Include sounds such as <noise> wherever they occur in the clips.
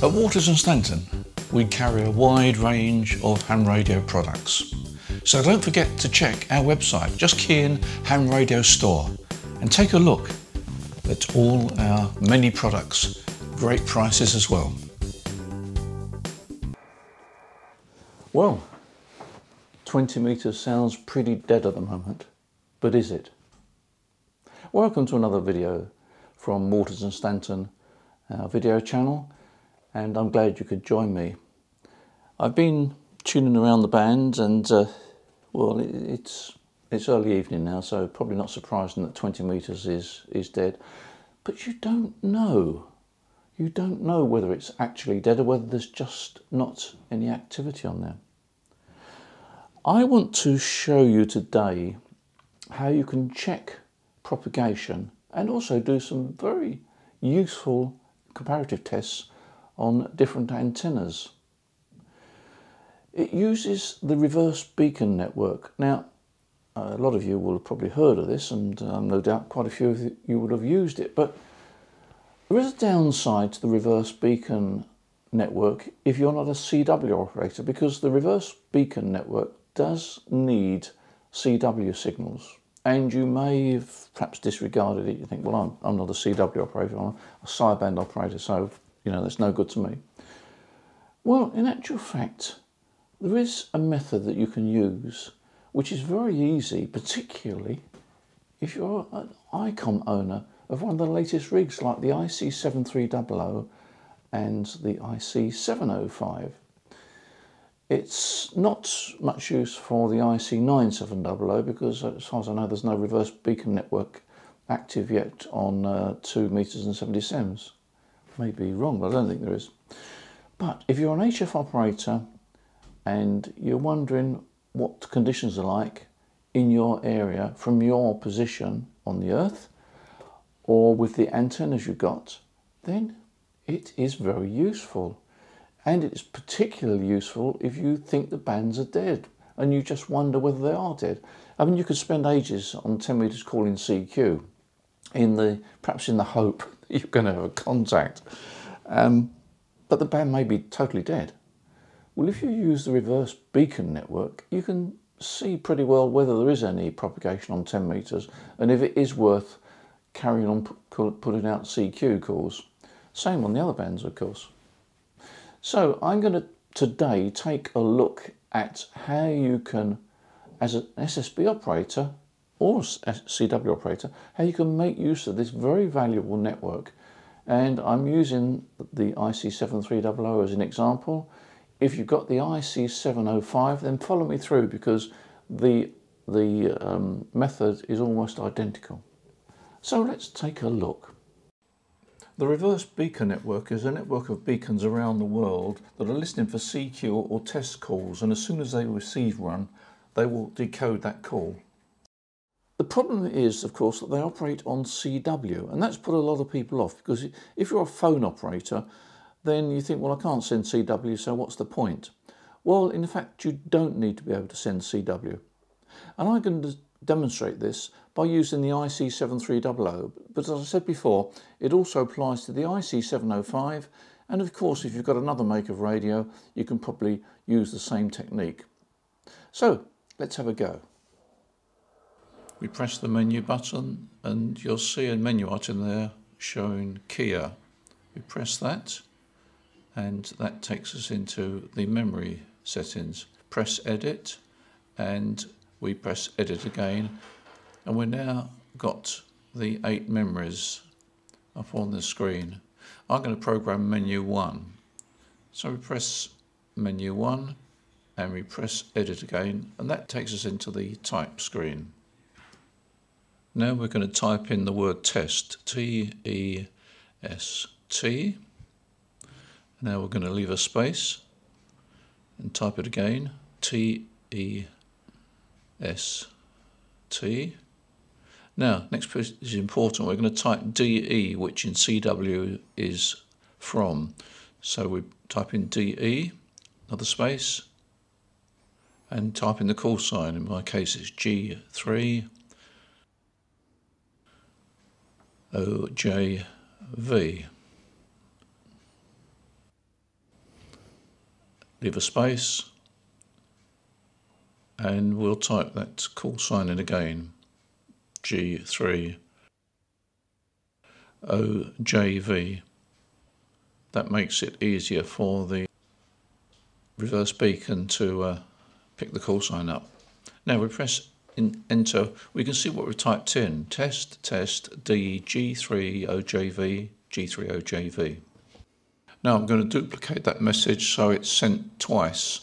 At Waters and Stanton, we carry a wide range of ham radio products. So don't forget to check our website, just key in ham radio store and take a look at all our many products, great prices as well. Well, 20 metres sounds pretty dead at the moment, but is it? Welcome to another video from Waters and Stanton, our video channel and I'm glad you could join me. I've been tuning around the band and uh, well it's it's early evening now so probably not surprising that 20 meters is is dead but you don't know you don't know whether it's actually dead or whether there's just not any activity on there. I want to show you today how you can check propagation and also do some very useful comparative tests on different antennas. It uses the reverse beacon network. Now, a lot of you will have probably heard of this, and um, no doubt quite a few of you would have used it, but there is a downside to the reverse beacon network if you're not a CW operator, because the reverse beacon network does need CW signals. And you may have perhaps disregarded it. You think, well, I'm, I'm not a CW operator, I'm a sideband operator, so you know, that's no good to me. Well, in actual fact, there is a method that you can use which is very easy, particularly if you're an ICOM owner of one of the latest rigs like the IC7300 and the IC705. It's not much use for the IC9700 because as far as I know there's no reverse beacon network active yet on uh, 2 meters and 70 sems may be wrong, but I don't think there is. But if you're an HF operator and you're wondering what conditions are like in your area from your position on the earth or with the antennas you got, then it is very useful. And it's particularly useful if you think the bands are dead and you just wonder whether they are dead. I mean, you could spend ages on 10 metres calling CQ in the perhaps in the hope <laughs> that you're going to have a contact. Um, but the band may be totally dead. Well, if you use the reverse beacon network, you can see pretty well whether there is any propagation on 10 metres and if it is worth carrying on putting out CQ calls. Same on the other bands, of course. So I'm going to today take a look at how you can, as an SSB operator, or CW operator, how you can make use of this very valuable network. And I'm using the IC7300 as an example. If you've got the IC705, then follow me through because the, the um, method is almost identical. So let's take a look. The reverse beacon network is a network of beacons around the world that are listening for CQ or test calls and as soon as they receive one, they will decode that call. The problem is, of course, that they operate on CW, and that's put a lot of people off because if you're a phone operator, then you think, well, I can't send CW, so what's the point? Well, in fact, you don't need to be able to send CW. And I can demonstrate this by using the IC7300, but as I said before, it also applies to the IC705, and of course, if you've got another make of radio, you can probably use the same technique. So, let's have a go we press the menu button and you'll see a menu item there showing keyer. We press that and that takes us into the memory settings. Press edit and we press edit again and we've now got the eight memories up on the screen. I'm going to program menu 1. So we press menu 1 and we press edit again and that takes us into the type screen. Now we're going to type in the word test, T-E-S-T. Now we're going to leave a space and type it again, T-E-S-T. Now, next piece is important. We're going to type DE, which in CW is from. So we type in DE, another space, and type in the call sign. In my case, it's G3 OJV. Leave a space, and we'll type that call sign in again. G3 OJV. That makes it easier for the reverse beacon to uh, pick the call sign up. Now we press in, enter, we can see what we've typed in. Test, test, D, G3OJV, G3OJV. Now I'm going to duplicate that message so it's sent twice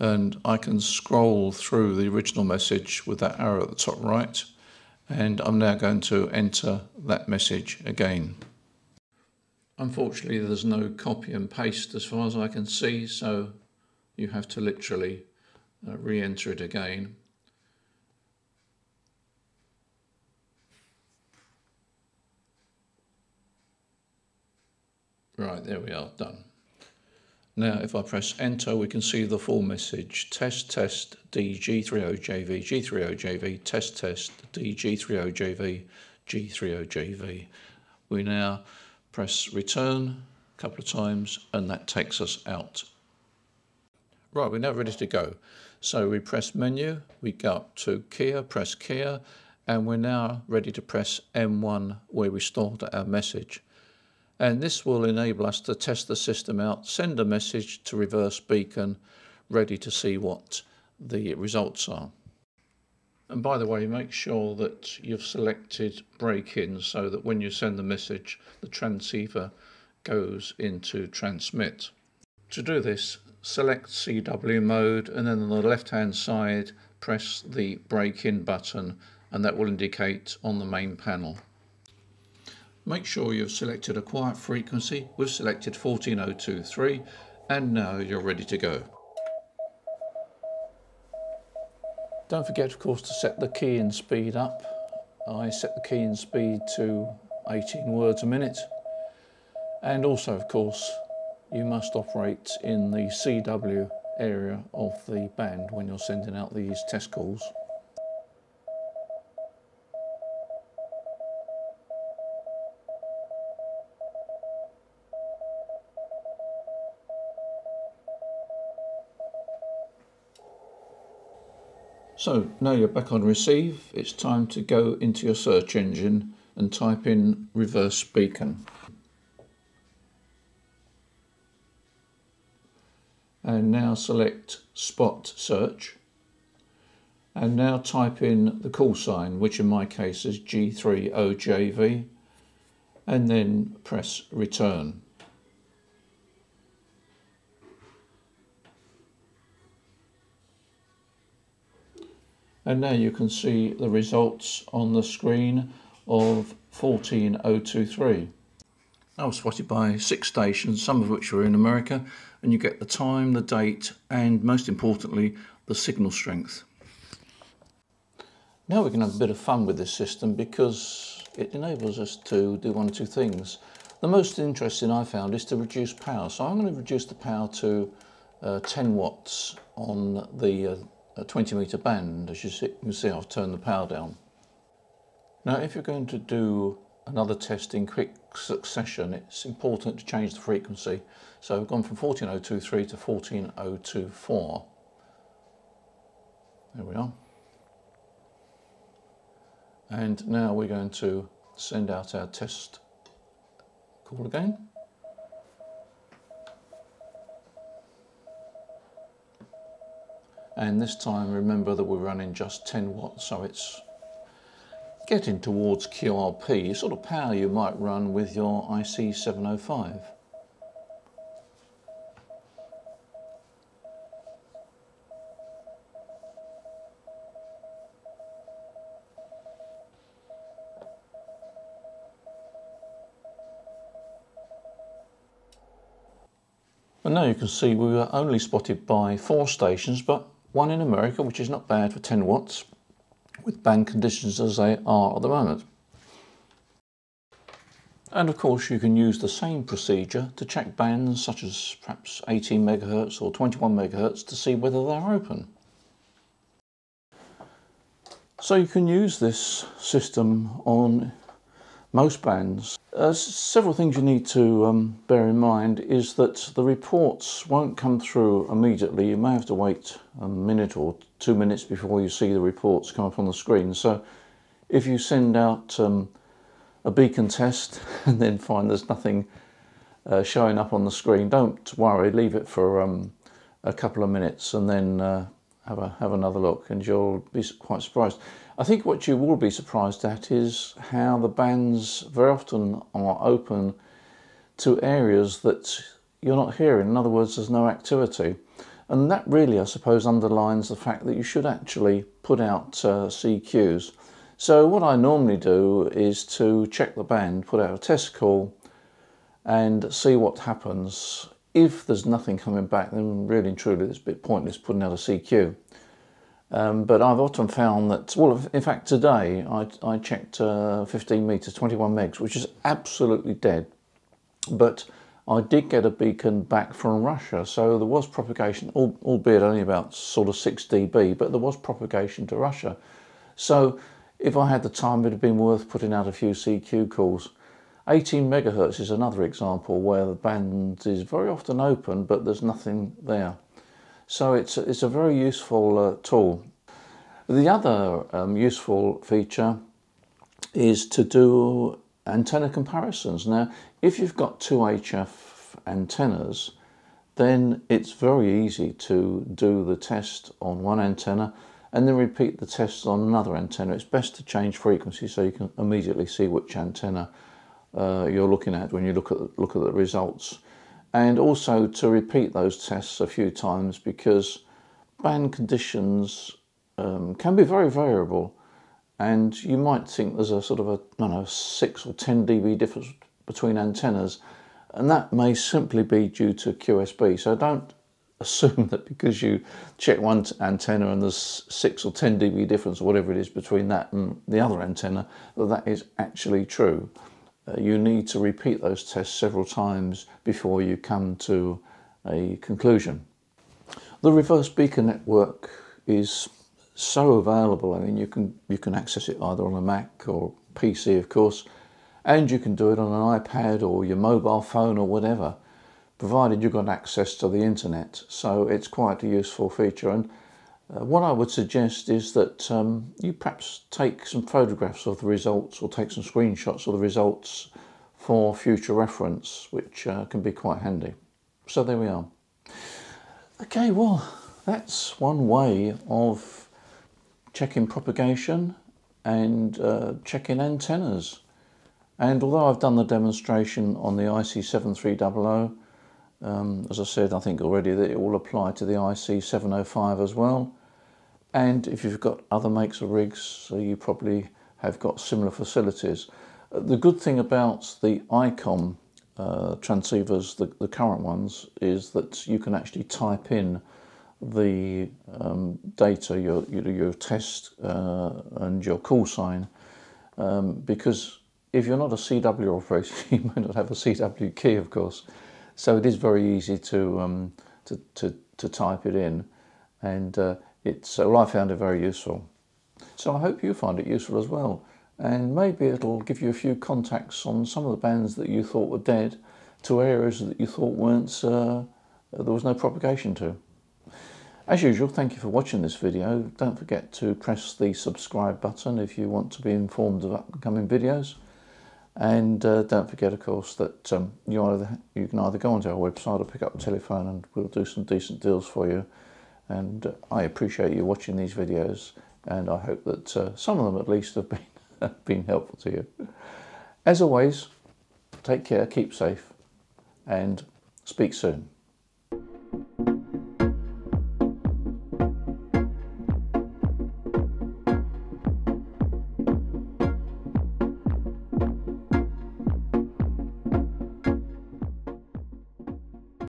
and I can scroll through the original message with that arrow at the top right and I'm now going to enter that message again. Unfortunately there's no copy and paste as far as I can see so you have to literally uh, re-enter it again. Right, there we are, done. Now, if I press enter, we can see the full message. Test, test, DG3OJV, G3OJV, test, test, DG3OJV, G3OJV. We now press return a couple of times and that takes us out. Right, we're now ready to go. So we press menu, we go up to keyer, press keyer, and we're now ready to press M1 where we stored our message and this will enable us to test the system out, send a message to reverse beacon, ready to see what the results are. And by the way, make sure that you've selected break-in so that when you send the message, the transceiver goes into transmit. To do this, select CW mode and then on the left-hand side, press the break-in button and that will indicate on the main panel. Make sure you've selected a quiet frequency. We've selected 14023 and now you're ready to go. Don't forget of course to set the keyer speed up. I set the keyer speed to 18 words a minute and also of course you must operate in the CW area of the band when you're sending out these test calls. So now you're back on receive, it's time to go into your search engine and type in reverse beacon. And now select spot search. And now type in the call sign, which in my case is G3OJV, and then press return. And now you can see the results on the screen of 14023. I was spotted by six stations, some of which were in America, and you get the time, the date, and most importantly, the signal strength. Now we can have a bit of fun with this system because it enables us to do one or two things. The most interesting I found is to reduce power. So I'm going to reduce the power to uh, 10 watts on the uh, a 20 meter band. As you, can see, I've turned the power down. Now, if you're going to do another test in quick succession, it's important to change the frequency. So I've gone from 14023 to 14024. There we are. And now we're going to send out our test call again. And this time remember that we're running just 10 watts so it's getting towards QRP, sort of power you might run with your IC705. And now you can see we were only spotted by four stations, but one in America, which is not bad for 10 watts, with band conditions as they are at the moment. And of course you can use the same procedure to check bands such as perhaps 18 megahertz or 21 megahertz to see whether they're open. So you can use this system on most bands. Uh, several things you need to um, bear in mind is that the reports won't come through immediately. You may have to wait a minute or two minutes before you see the reports come up on the screen. So if you send out um, a beacon test <laughs> and then find there's nothing uh, showing up on the screen, don't worry, leave it for um, a couple of minutes and then uh, have, a, have another look and you'll be quite surprised. I think what you will be surprised at is how the bands very often are open to areas that you're not hearing. In other words, there's no activity. And that really, I suppose, underlines the fact that you should actually put out uh, CQs. So what I normally do is to check the band, put out a test call and see what happens. If there's nothing coming back, then really and truly it's a bit pointless putting out a CQ. Um, but I've often found that, well, in fact, today I, I checked uh, 15 metres, 21 megs, which is absolutely dead. But I did get a beacon back from Russia, so there was propagation, albeit only about sort of 6 dB, but there was propagation to Russia. So if I had the time, it would have been worth putting out a few CQ calls. 18 megahertz is another example where the band is very often open, but there's nothing there. So it's, it's a very useful uh, tool. The other um, useful feature is to do antenna comparisons. Now, if you've got two HF antennas, then it's very easy to do the test on one antenna and then repeat the test on another antenna. It's best to change frequency so you can immediately see which antenna uh, you're looking at when you look at, look at the results. And also to repeat those tests a few times because band conditions um, can be very variable. And you might think there's a sort of a I know 6 or 10 dB difference between antennas. And that may simply be due to QSB so don't <laughs> assume that because you check one antenna and there's 6 or 10 dB difference or whatever it is between that and the other antenna that that is actually true Uh, you need to repeat those tests several times before you come to a conclusion. The reverse beacon network is so available. I mean, you can you can access it either on a Mac or PC, of course, and you can do it on an iPad or your mobile phone or whatever, provided you've got access to the internet. So it's quite a useful feature. And uh, what I would suggest is that um, you perhaps take some photographs of the results or take some screenshots of the results for future reference, which uh, can be quite handy. So there we are. Okay, well, that's one way of checking propagation and uh, checking antennas. And although I've done the demonstration on the IC7300, um, as I said, I think already that it will apply to the IC705 as well. And if you've got other makes of rigs, you probably have got similar facilities. Uh, the good thing about the ICOM uh, transceivers, the, the current ones, is that you can actually type in the um, data, your, your, your test uh, and your call sign, um, because if you're not a CW operator, <laughs> you may not have a CW key, of course. So it is very easy to, um, to, to, to type it in. And uh, it's, well, I found it very useful. So I hope you find it useful as well. And maybe it'll give you a few contacts on some of the bands that you thought were dead to areas that you thought weren't, uh, there was no propagation to. As usual, thank you for watching this video. Don't forget to press the subscribe button if you want to be informed of upcoming videos. And uh, don't forget, of course, that um, you, either, you can either go onto our website or pick up the telephone and we'll do some decent deals for you and I appreciate you watching these videos and I hope that uh, some of them at least have been, <laughs> been helpful to you. As always, take care, keep safe and speak soon.